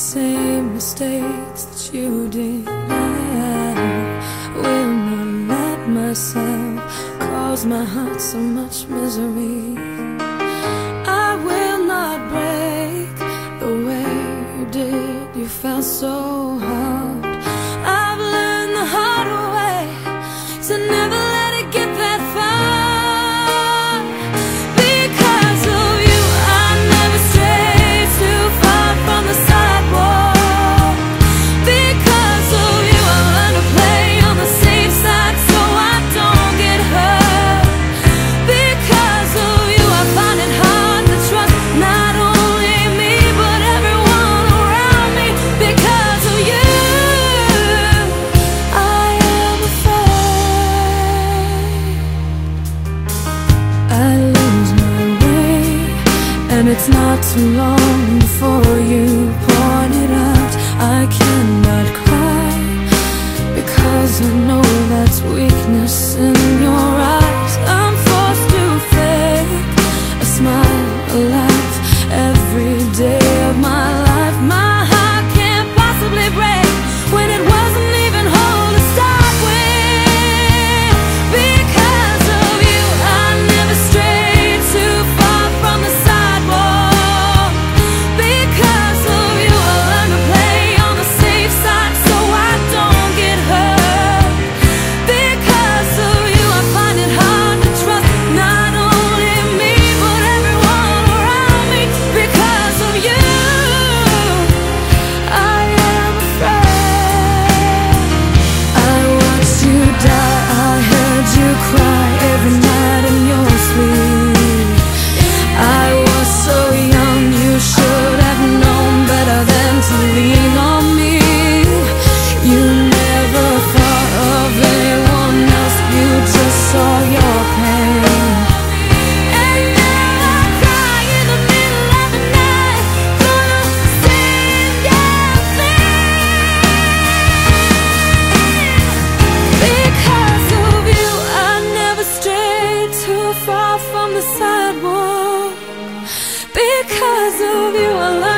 same mistakes that you did I will not let myself cause my heart so much misery. I will not break the way you did. You fell so hard. I've learned the hard way to it's not too long before you point it out. I can Because of you, I love